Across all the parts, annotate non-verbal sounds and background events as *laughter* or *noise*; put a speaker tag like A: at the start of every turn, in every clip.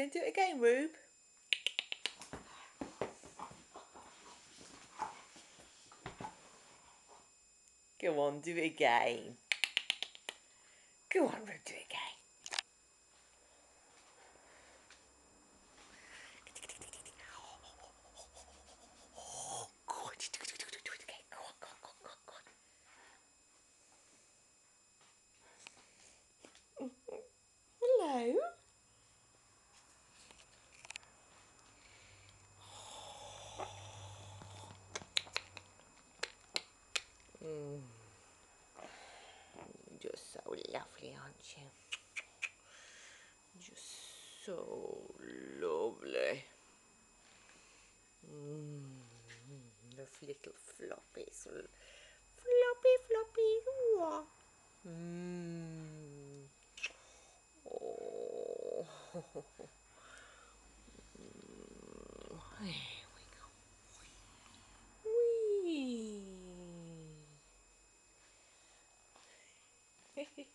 A: And do it again, Rube. Go on, do it again. Go on, Rube, do it again. Good. Do it again. Go on, go on, go on, go on, go on. Hello. Mm. Just so lovely, aren't you? Just so lovely. Mm. Those little floppies.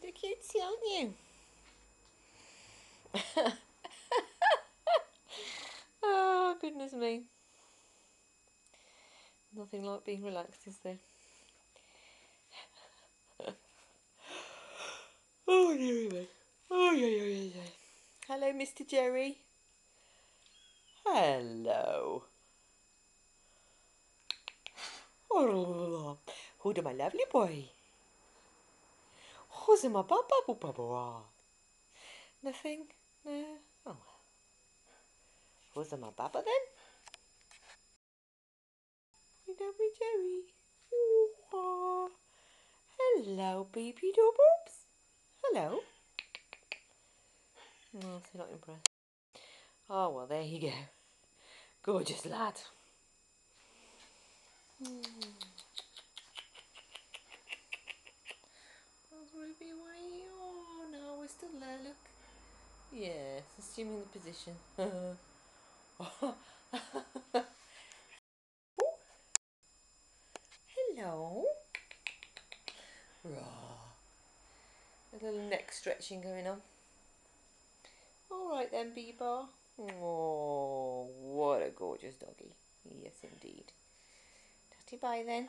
A: The cutesy, aren't you? oh, goodness me. Nothing like being relaxed, is there? *laughs* oh, dearie me. Oh, yeah, yeah, yeah, yeah. Hello, Mr. Jerry. Hello. Oh, who's my lovely boy? Who's my baba baba? Nothing? No? Oh well. Who's my baba then? My lovely Jerry. Oh, hello, baby dobbobs. Hello. Oh, so not impressed. Oh well, there you go. Gorgeous lad. Mm. Oh, Ruby, why are you? Oh no, we're still there, look. Yes, assuming the position. *laughs* Hello. A little neck stretching going on. Alright then, Bieber. Oh, what a gorgeous doggy. Yes, indeed. Tatty bye then.